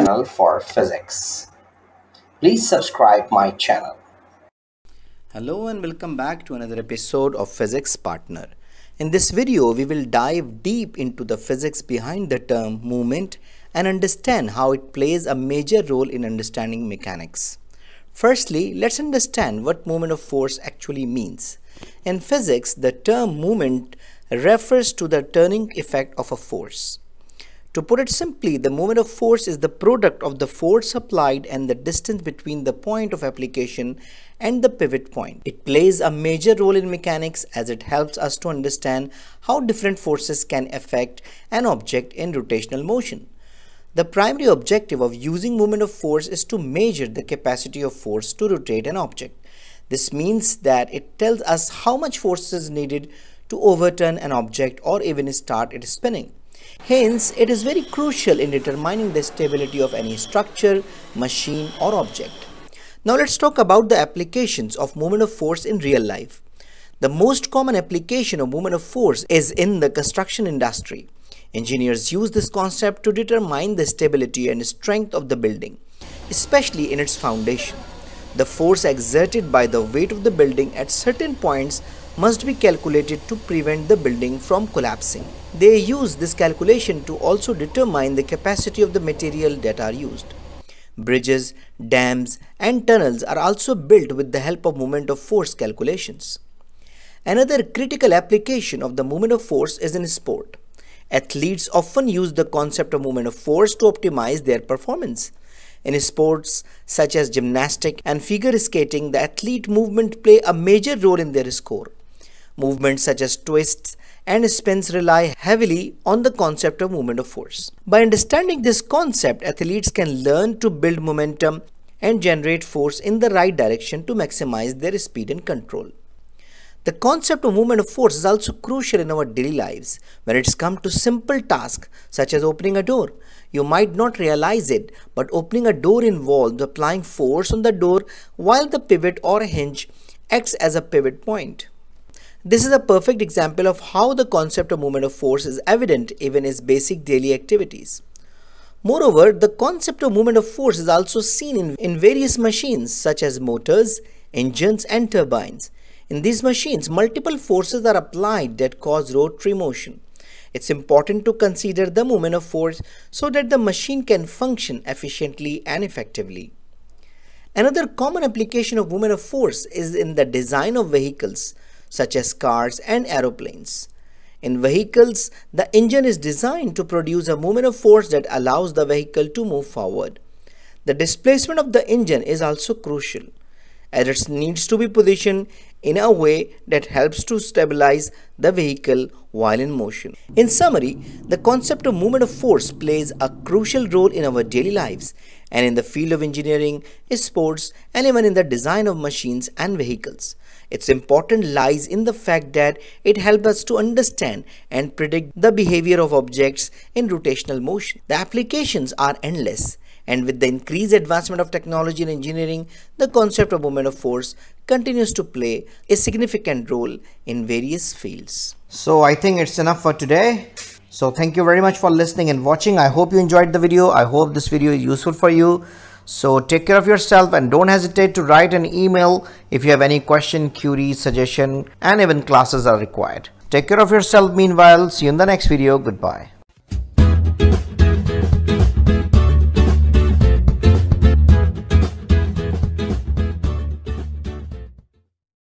channel for physics. Please subscribe my channel. Hello and welcome back to another episode of Physics Partner. In this video, we will dive deep into the physics behind the term moment and understand how it plays a major role in understanding mechanics. Firstly, let's understand what moment of force actually means. In physics, the term moment refers to the turning effect of a force. To put it simply, the moment of force is the product of the force applied and the distance between the point of application and the pivot point. It plays a major role in mechanics as it helps us to understand how different forces can affect an object in rotational motion. The primary objective of using moment of force is to measure the capacity of force to rotate an object. This means that it tells us how much force is needed to overturn an object or even start it spinning. Hence, it is very crucial in determining the stability of any structure, machine or object. Now let's talk about the applications of moment of force in real life. The most common application of moment of force is in the construction industry. Engineers use this concept to determine the stability and strength of the building, especially in its foundation. The force exerted by the weight of the building at certain points must be calculated to prevent the building from collapsing. They use this calculation to also determine the capacity of the material that are used. Bridges, dams and tunnels are also built with the help of moment of force calculations. Another critical application of the moment of force is in sport. Athletes often use the concept of moment of force to optimize their performance. In sports such as gymnastics and figure skating, the athlete movement play a major role in their score. Movements such as twists and spins rely heavily on the concept of moment of force. By understanding this concept, athletes can learn to build momentum and generate force in the right direction to maximize their speed and control. The concept of moment of force is also crucial in our daily lives. When it's come to simple tasks such as opening a door, you might not realize it, but opening a door involves applying force on the door while the pivot or hinge acts as a pivot point. This is a perfect example of how the concept of moment of force is evident even in basic daily activities. Moreover, the concept of moment of force is also seen in, in various machines such as motors, engines and turbines. In these machines, multiple forces are applied that cause rotary motion. It's important to consider the moment of force so that the machine can function efficiently and effectively. Another common application of moment of force is in the design of vehicles such as cars and aeroplanes. In vehicles, the engine is designed to produce a moment of force that allows the vehicle to move forward. The displacement of the engine is also crucial as it needs to be positioned in a way that helps to stabilize the vehicle while in motion. In summary, the concept of moment of force plays a crucial role in our daily lives and in the field of engineering, sports, and even in the design of machines and vehicles. Its importance lies in the fact that it helps us to understand and predict the behavior of objects in rotational motion. The applications are endless and with the increased advancement of technology and engineering, the concept of moment of force continues to play a significant role in various fields. So I think it's enough for today. So thank you very much for listening and watching. I hope you enjoyed the video. I hope this video is useful for you. So take care of yourself and don't hesitate to write an email if you have any question, query, suggestion and even classes are required. Take care of yourself meanwhile. See you in the next video. Goodbye.